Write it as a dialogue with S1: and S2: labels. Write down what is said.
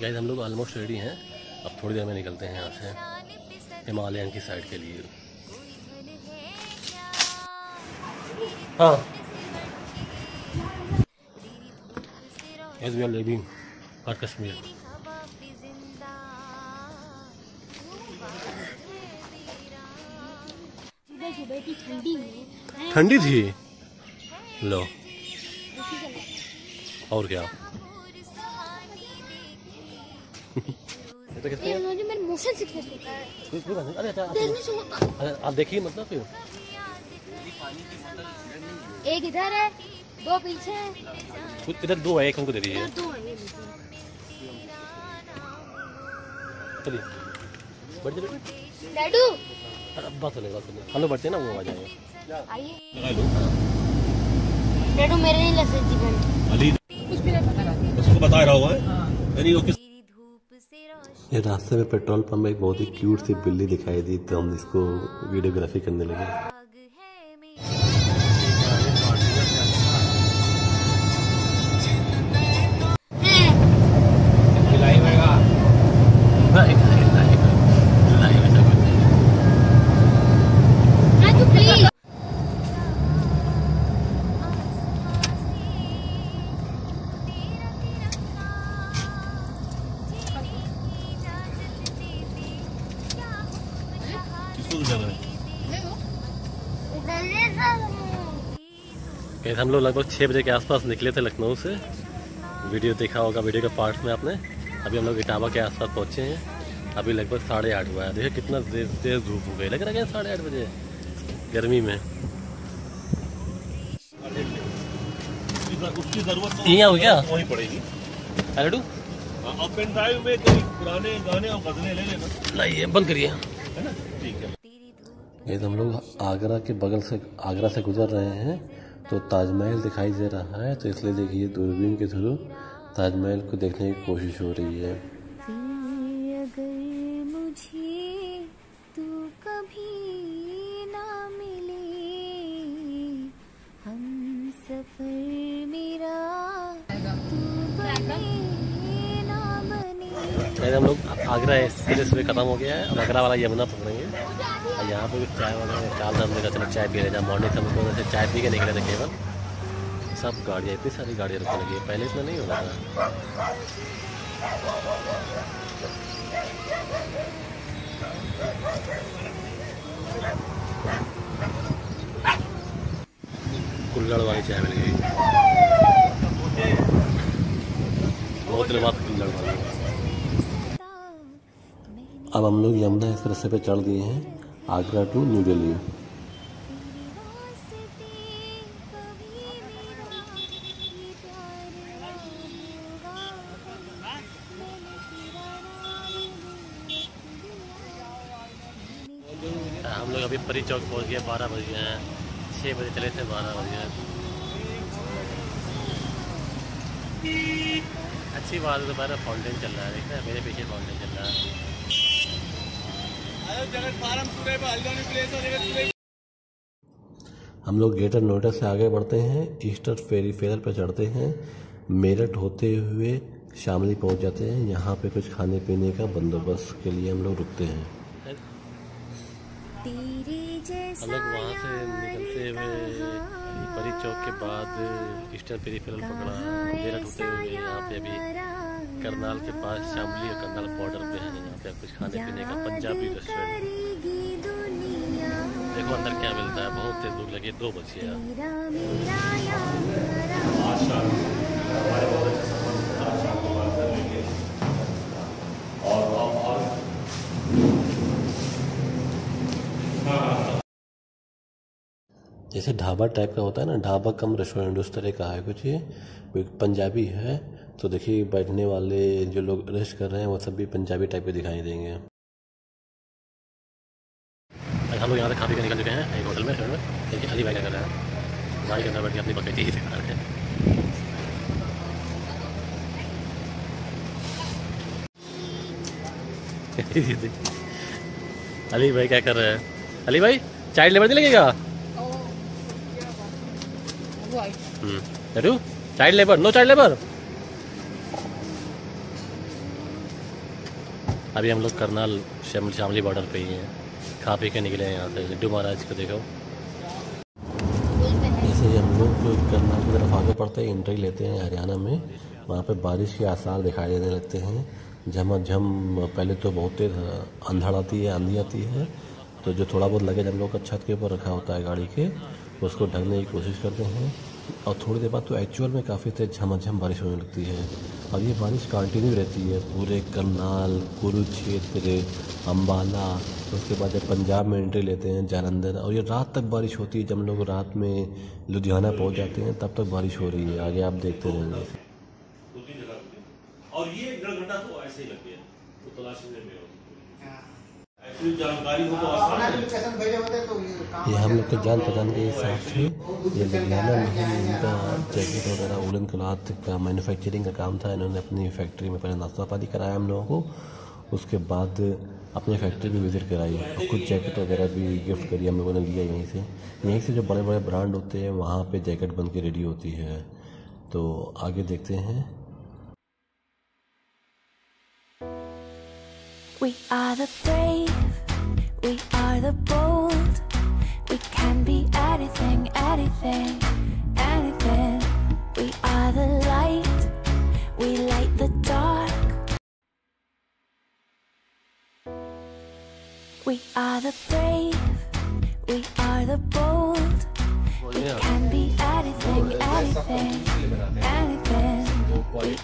S1: Guys हम लोग almost ready हैं। अब थोड़ी देर में निकलते हैं यहाँ से हिमालयन की साइड के लिए। हाँ। Yes, we are leaving for Kashmir.
S2: सुबह सुबह की ठंडी
S1: ठंडी थी। लो। और क्या? ये तो है?
S2: मेरे मोशन सिकनेस होता है
S1: कोई- कोई बात नहीं। अरे अच्छा आप-
S2: देखने से होता
S1: आप देखिए मतलब फिर।
S2: एक इधर है दो पीछे है।
S1: इधर दो है एक हमको दे दीजिए।
S2: दो है।
S1: चलिए।
S2: डैडू!
S1: बात बात चलेगा। हम लोग बढ़ते हैं ना वो आ जाएँगे
S2: आइए। डैडू मेरे नहीं लग सकती
S3: अली।
S2: कुछ भी नहीं पता
S3: उसको बता रहा हुआ है। यानी वो किस
S1: ये रास्ते में पेट्रोल पंप में एक बहुत ही क्यूट सी बिल्ली दिखाई दी तो हम इसको वीडियोग्राफी करने लगे। कैसे हम लोग लगभग छः बजे के आसपास निकले थे लखनऊ से। वीडियो देखा होगा वीडियो के पार्ट में आपने। अभी हम लोग इटावा के आसपास पहुँचे हैं। अभी लगभग साढ़े आठ हुआ है। देखिए कितना तेज तेज धूप हो गई। लग रहा है साढ़े आठ बजे गर्मी में?
S3: उसकी ज़रूरत तो
S1: यहाँ हो गया?
S3: वहीं पड़ेगी।
S1: अरे
S3: अप एंड ड्राइव में कई पुराने गाने और गजलें ले लेना।
S1: नहीं ये बंद करिए।
S3: है ना? ठीक है।
S1: ये तो हम लोग आगरा के बगल से आगरा से गुजर रहे हैं। तो ताजमहल दिखाई दे रहा है तो इसलिए देखिए दूरबीन के थ्रू ताजमहल को देखने की कोशिश हो रही है।
S4: तू कभी ना मिले हम
S1: लोग आगरा एक्सप्रेस वे खत्म हो गया है अब आगरा वाला यमुना पकड़ेंगे। यहाँ पे भी चाय वाले चाल धाम देखा चलो चाय पी रहे जहाँ मॉर्निंग से हम लोग वैसे चाय पी के निकले थे केवल। सब गाड़ियाँ, इतनी सारी गाड़ियाँ रुकने लगी पहले इसमें नहीं होता था। कुल्लड़ वाली चाय मिल गई। बहुत दिनों बाद कुल्लड़ वाली। अब हम लोग यमुना एक्सप्रेस पे चढ़ गए हैं। आगरा टू न्यू दिल्ली हम लोग अभी परी चौक पहुँच गए, बारह बज गए हैं। छः बजे चले थे, बारह बज गए। अच्छी बात है, दोपहर फाउंटेन चल रहा है देखना मेरे पीछे फाउंटेन चल रहा है। हम लोग ग्रेटर नोएडा से आगे बढ़ते हैं ईस्टर फेरी फेयर पर चढ़ते हैं मेरठ होते हुए शामली पहुँच जाते हैं यहाँ पे कुछ खाने पीने का बंदोबस्त के लिए हम लोग रुकते हैं।
S4: तेरे
S1: हम लोग वहाँ से निकलते हुए परी चौक के बाद ईस्टर्न पेरीफेरल पकड़ा मेरठ होते हुए यहाँ पे अभी करनाल के पास शामली और करनाल बॉर्डर पे है यहाँ पे कुछ खाने पीने का पंजाबी रेस्टोरेंट देखो अंदर क्या मिलता है बहुत तेज भूख लगी दो बज गया
S4: तेरा मेरा यारा
S1: जैसे ढाबा टाइप का होता है ना ढाबा कम रेस्टोरेंट उस तरह का है कुछ ये कोई पंजाबी है तो देखिए बैठने वाले जो लोग रेस्ट कर रहे हैं वो सब भी पंजाबी टाइप के दिखाई देंगे। हम लोग यहाँ से खा पी के निकल चुके हैं एक होटल में में। देखिए अली भाई क्या कर रहा है। गाड़ी के अंदर बैठ के अपनी बकरी ही दिखा रहे हैं। अली भाई क्या कर रहे हैं? अली भाई चाइल्ड लेबर नहीं लगेगा हम्म child labour no child labour? अभी हम लोग करनाल शामली शामली बॉर्डर पे ही हैं। खा पी के निकले हैं यहाँ से। लड्डू महाराज को देखो। जैसे हम लोग करनाल की तरफ़ आगे बढ़ते हैं एंट्री लेते हैं हरियाणा में, वहाँ पे बारिश के आसार दिखाई देने लगते हैं। झमाझम पहले तो बहुत तेज़, अंधड़ आती है, आंधी आती है। तो जो थोड़ा बहुत लगेज हम लोग का छत के ऊपर रखा होता है गाड़ी के, उसको ढकने की कोशिश करते हैं। और थोड़ी देर बाद तो एक्चुअल में काफ़ी तेज़ झमाझम बारिश होने लगती है। और ये बारिश कंटिन्यू रहती है। पूरे करनाल कुरुक्षेत्र अम्बाला उसके बाद जब पंजाब में एंट्री लेते हैं, जालंधर, और ये रात तक बारिश होती है। जब लोग रात में लुधियाना पहुँच जाते हैं, तब तक बारिश हो रही है। आगे आप देखते रहेंगे।
S3: और ये तो ऐसे ही लग गया जानकारी हो तो आसान है।
S5: तो ये काम
S1: हम लोग के जान पहचान के हिसाब से ये लुधियाना में ही इनका जैकेट वगैरह वुलन क्लॉथ का मैन्युफैक्चरिंग का काम था इन्होंने अपनी फैक्ट्री में पहले नाश्ता पानी कराया हम लोगों को उसके बाद अपनी फैक्ट्री भी विज़िट कराई। और कुछ जैकेट वगैरह भी गिफ्ट करी हम लोगों ने लिया यहीं से। यहीं से जो बड़े बड़े ब्रांड होते हैं वहाँ पे जैकेट बन के रेडी होती है। तो आगे देखते हैं।
S4: We are the brave, we are the bold. We can be anything, anything, anything. We are the light, we light the dark. We are the brave, we are the bold. We can be anything, anything, anything. We